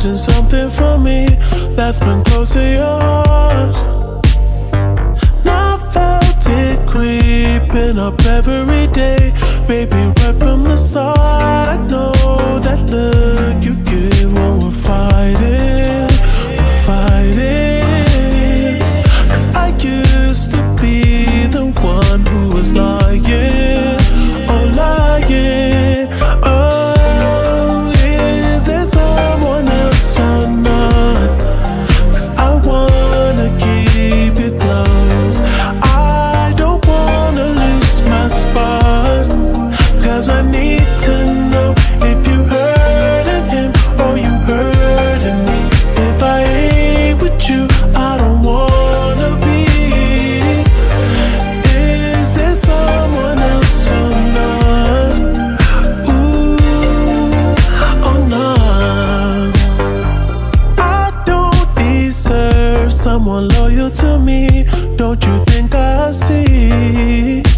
hiding something from me that's been close to yours. I felt it creeping up every day, baby, right from the start. I know. someone loyal to me. Don't you think I see?